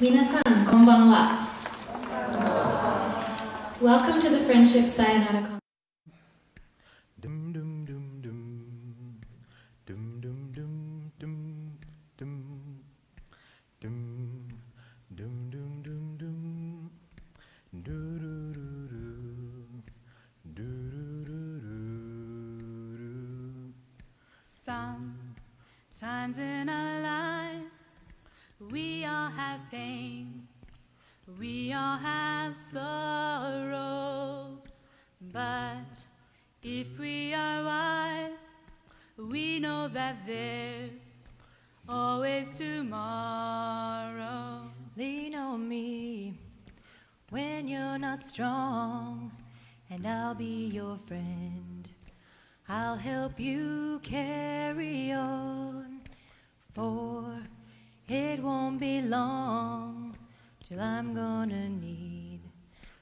皆さん、こんばんは。Welcome to the Friendship Sayonara Con- Dum dum dum dum. Dum dum dum dum dum. Dum dum dum dum dum. Do do do do. Do do do do do. Sometimes in our lives, we all have pain, we all have sorrow. But if we are wise, we know that there's always tomorrow. Lean on me when you're not strong, and I'll be your friend. I'll help you carry on, long till I'm gonna need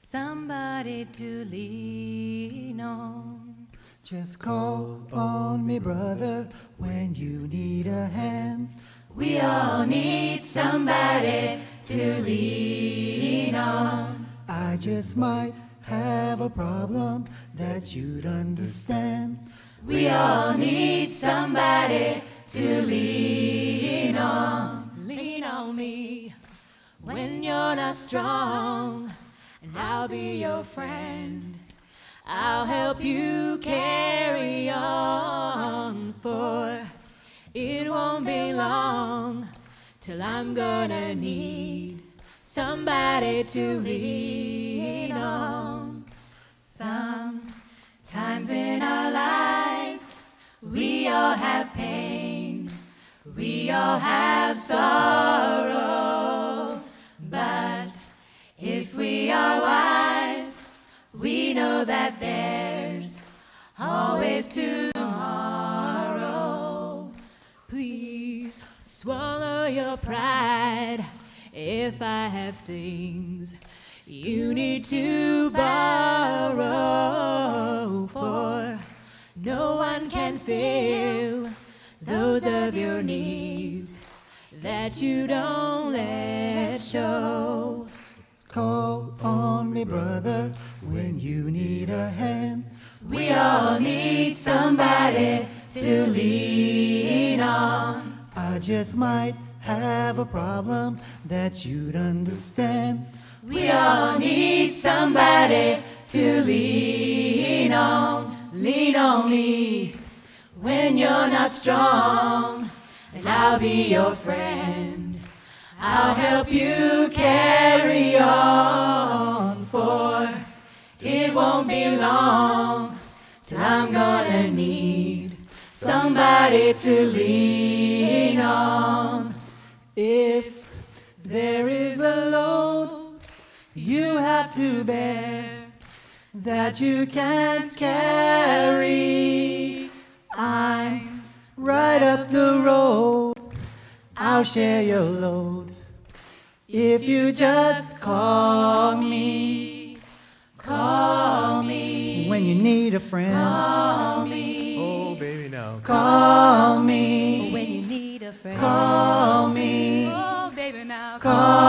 somebody to lean on. Just call on me, brother, when you need a hand. We all need somebody to lean on. I just might have a problem that you'd understand. We all need somebody to lean on. On me when you're not strong, and I'll be your friend. I'll help you carry on, for it won't be long till I'm gonna need somebody to lean on. Sometimes in our lives, we all have pain, we all have sorrow. That there's always tomorrow. Please swallow your pride if I have things you need to borrow for no one can fill those of your needs that you don't let show. Call on me, brother, when you need a hand. We all need somebody to lean on. I just might have a problem that you'd understand. We all need somebody to lean on. Lean on me when you're not strong, and I'll be your friend. I'll help you carry on, won't be long till I'm gonna need somebody to lean on. If there is a load you have to bear that you can't carry, I'm right up the road. I'll share your load if you just call me. Call me. When you need a friend. Call me. Oh, baby, no. Call me. When you need a friend. Call me. Oh, baby, now. Call